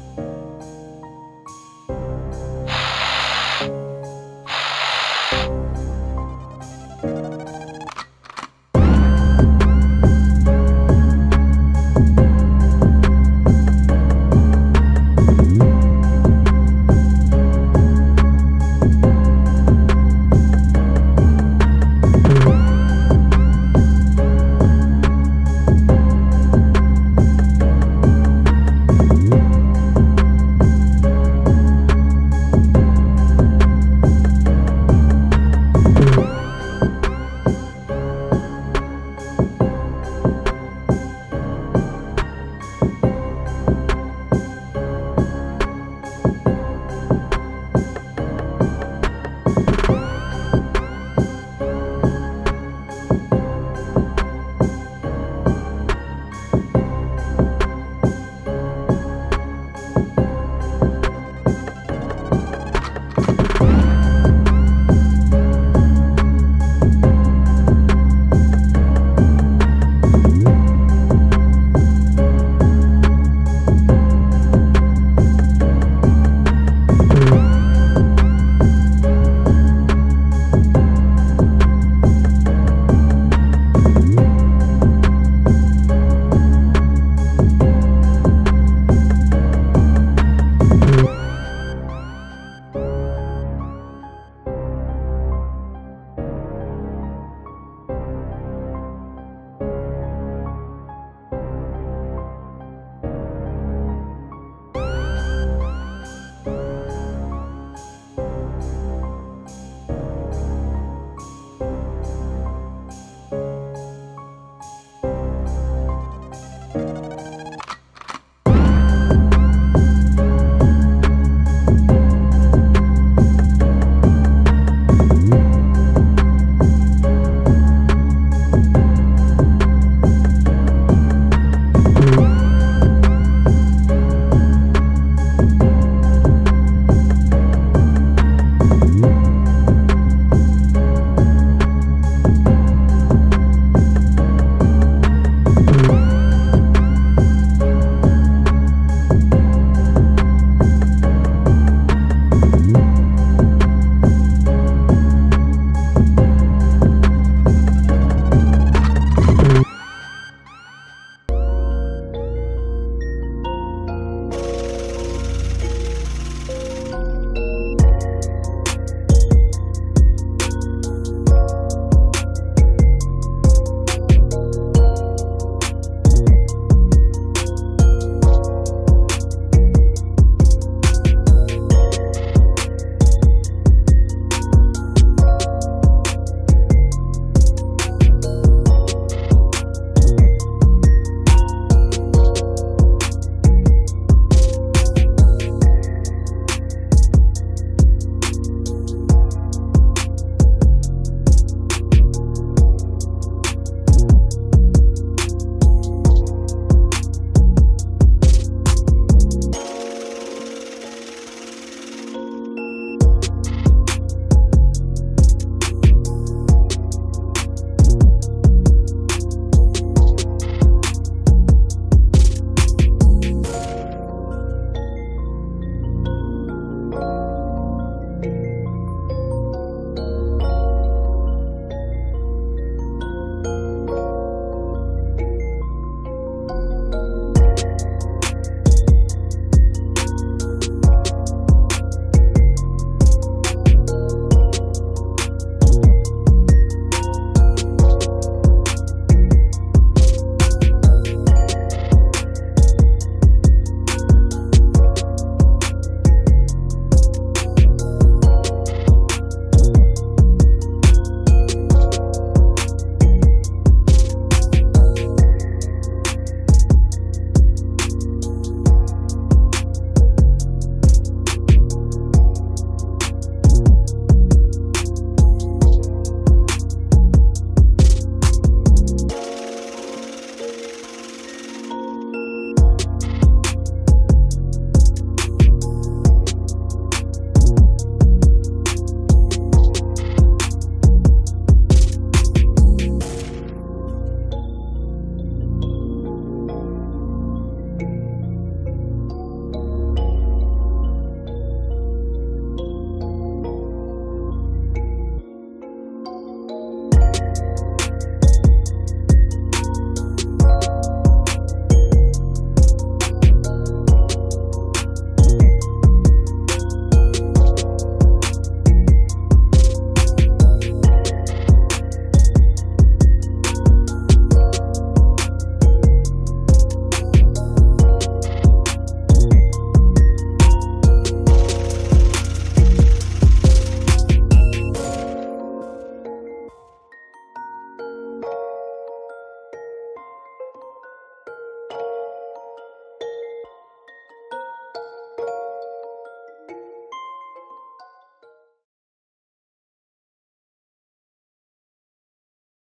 you